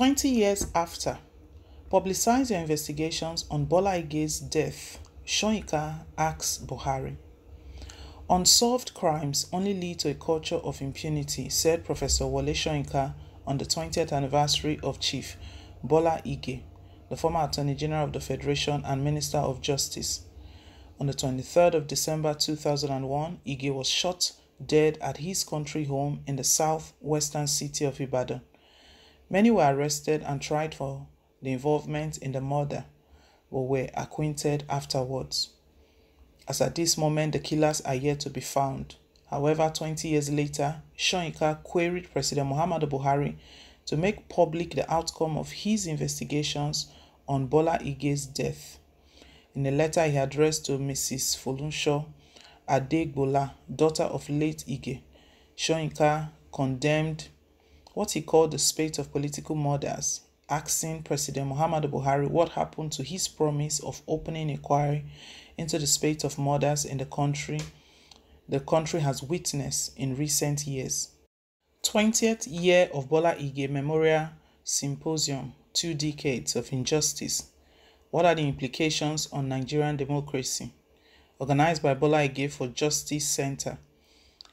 20 years after, publicize your investigations on Bola Ige's death, Soyinka asks Buhari. Unsolved crimes only lead to a culture of impunity, said Professor Wole Soyinka on the 20th anniversary of Chief Bola Ige, the former Attorney General of the Federation and Minister of Justice. On the 23rd of December 2001, Ige was shot dead at his country home in the southwestern city of Ibadan. Many were arrested and tried for the involvement in the murder, but were acquitted afterwards. As at this moment, the killers are yet to be found. However, 20 years later, Soyinka queried President Muhammadu Buhari to make public the outcome of his investigations on Bola Ige's death. In a letter he addressed to Mrs. Folunsho Adegbola, daughter of late Ige, Soyinka condemned what he called the spate of political murders, asking President Muhammadu Buhari what happened to his promise of opening inquiry into the spate of murders in the country the country has witnessed in recent years. 20th year of Bola Ige Memorial Symposium, Two Decades of Injustice. What are the implications on Nigerian democracy? Organized by Bola Ige for Justice Center.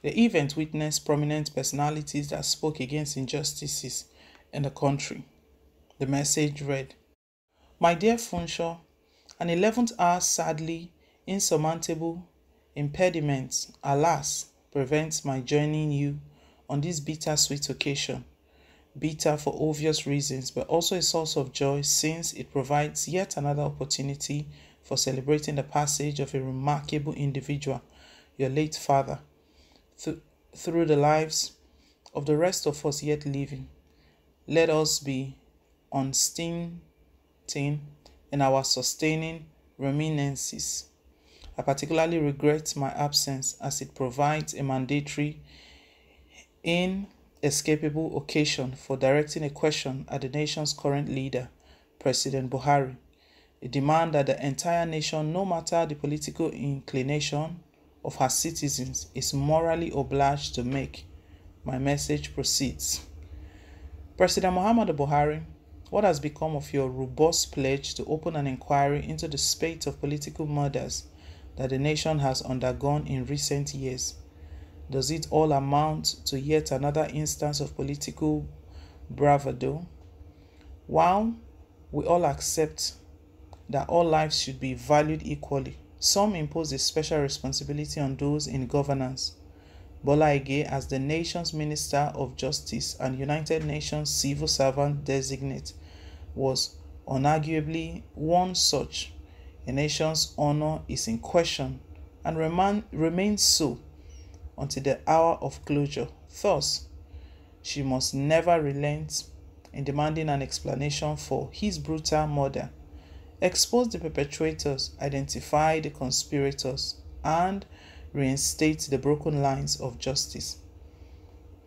The event witnessed prominent personalities that spoke against injustices in the country. The message read My dear Funsho, an 11th hour sadly insurmountable impediment, alas, prevents my joining you on this bittersweet occasion. Bitter for obvious reasons, but also a source of joy since it provides yet another opportunity for celebrating the passage of a remarkable individual, your late father, th- through the lives of the rest of us yet living. Let us be unstinting in our sustaining reminiscences. I particularly regret my absence as it provides a mandatory, inescapable occasion for directing a question at the nation's current leader, President Buhari. A demand that the entire nation, no matter the political inclination of her citizens, is morally obliged to make. My message proceeds. President Muhammadu Buhari, what has become of your robust pledge to open an inquiry into the spate of political murders that the nation has undergone in recent years? Does it all amount to yet another instance of political bravado? While we all accept that all lives should be valued equally, some impose a special responsibility on those in governance. Bola Ige, as the nation's Minister of Justice and United Nations civil servant designate, was unarguably one such. A nation's honor is in question and remain, remains so until the hour of closure. Thus, she must never relent in demanding an explanation for his brutal murder, expose the perpetrators, identify the conspirators, and reinstate the broken lines of justice.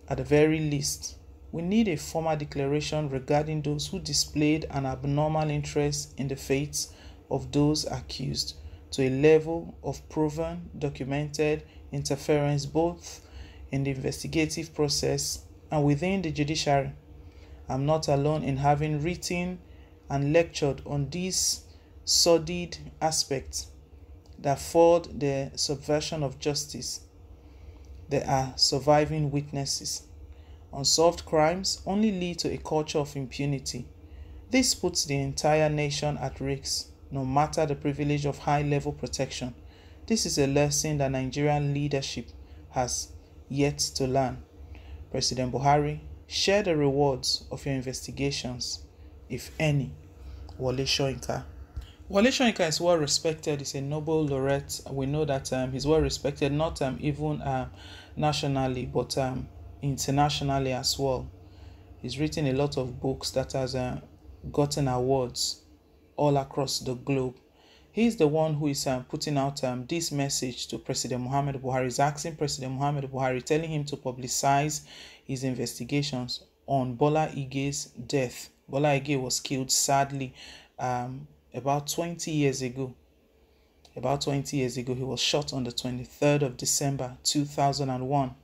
At the very least, we need a formal declaration regarding those who displayed an abnormal interest in the fates of those accused to a level of proven, documented interference both in the investigative process and within the judiciary. I'm not alone in having written and lectured on these sordid aspects that forward the subversion of justice. There are surviving witnesses. Unsolved crimes only lead to a culture of impunity. This puts the entire nation at risk, no matter the privilege of high level protection. This is a lesson that Nigerian leadership has yet to learn. President Buhari, share the rewards of your investigations, if any. Wole Soyinka. Wole Soyinka is well respected. He's a Nobel laureate. We know that um, he's well respected, not um, even um, nationally, but um, internationally as well. He's written a lot of books that has uh, gotten awards all across the globe. He's the one who is um, putting out um, this message to President Muhammad Buhari. He's asking President Muhammad Buhari, telling him to publicize his investigations on Bola Ige's death. Bola Ige was killed sadly um, about 20 years ago. About 20 years ago, he was shot on the 23rd of December 2001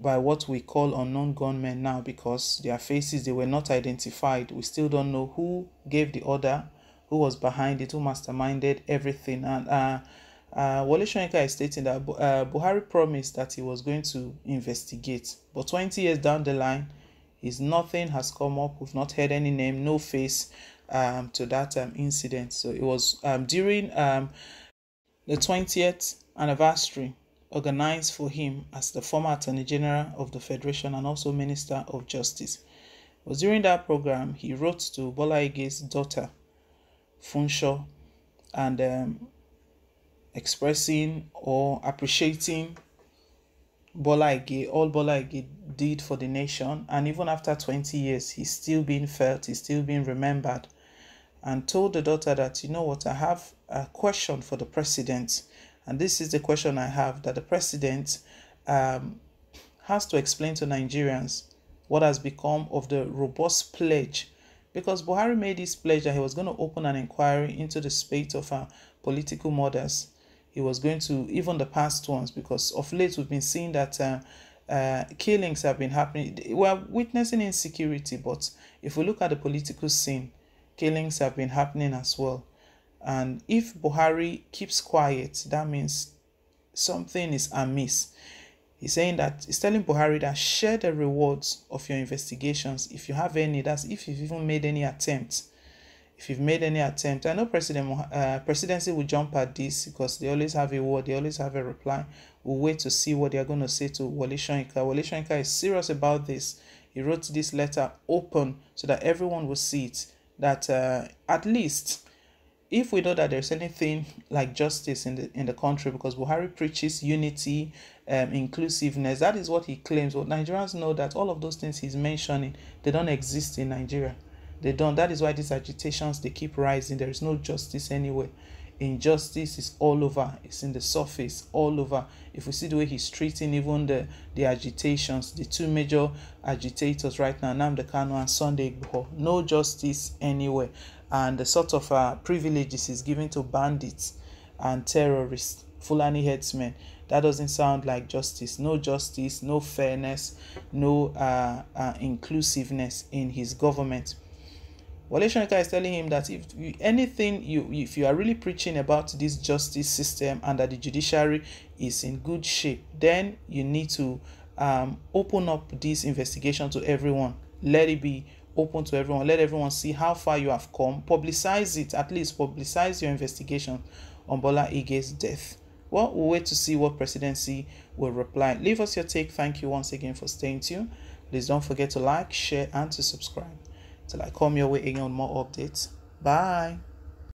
by what we call unknown gunmen now because their faces they were not identified. We still don't know who gave the order, who was behind it, who masterminded everything. And uh, uh, is stating that uh, Buhari promised that he was going to investigate, but 20 years down the line, is nothing has come up. We've not heard any name, no face um, to that um, incident. So it was um, during um, the 20th anniversary organized for him as the former Attorney General of the Federation and also Minister of Justice. It was during that program he wrote to Bola Ige's daughter, Funsho, and um, expressing or appreciating Bola Ige, all Bola Ige did for the nation, and even after 20 years, he's still being felt, he's still being remembered, and told the daughter that, you know what, I have a question for the president and this is the question I have that the president um, has to explain to Nigerians what has become of the robust pledge. Because Buhari made this pledge that he was going to open an inquiry into the spate of our political murders. He was going to, even the past ones, because of late we've been seeing that uh, uh, killings have been happening. We're witnessing insecurity, but if we look at the political scene, killings have been happening as well. And if Buhari keeps quiet, that means something is amiss. He's saying that he's telling Buhari that share the rewards of your investigations if you have any. That's if you've even made any attempts. If you've made any attempt, I know President uh, presidency will jump at this because they always have a word, they always have a reply. We'll wait to see what they are going to say to Wale Soyinka. Wale Soyinka is serious about this. He wrote this letter open so that everyone will see it. That uh, at least if we know that there's anything like justice in the in the country because Buhari preaches unity, um, inclusiveness, that is what he claims. But Nigerians know that all of those things he's mentioning, they don't exist in Nigeria. They don't. That is why these agitations they keep rising. There is no justice anywhere. Injustice is all over. It's in the surface, all over. If we see the way he's treating even the the agitations, the two major agitators right now, Nnamdi Kanu and Sunday Igboho, no justice anywhere and the sort of uh, privileges is given to bandits and terrorists, Fulani headsmen. That doesn't sound like justice. No justice, no fairness, no uh, uh, inclusiveness in his government. Wale is telling him that if you, anything you if you are really preaching about this justice system and that the judiciary is in good shape, then you need to um, open up this investigation to everyone. Let it be open to everyone. Let everyone see how far you have come. Publicize it, at least publicize your investigation on Bola Ige's death. Well, we'll wait to see what presidency will reply. Leave us your take. Thank you once again for staying tuned. Please don't forget to like, share, and to subscribe. Till I come your way again on more updates. Bye.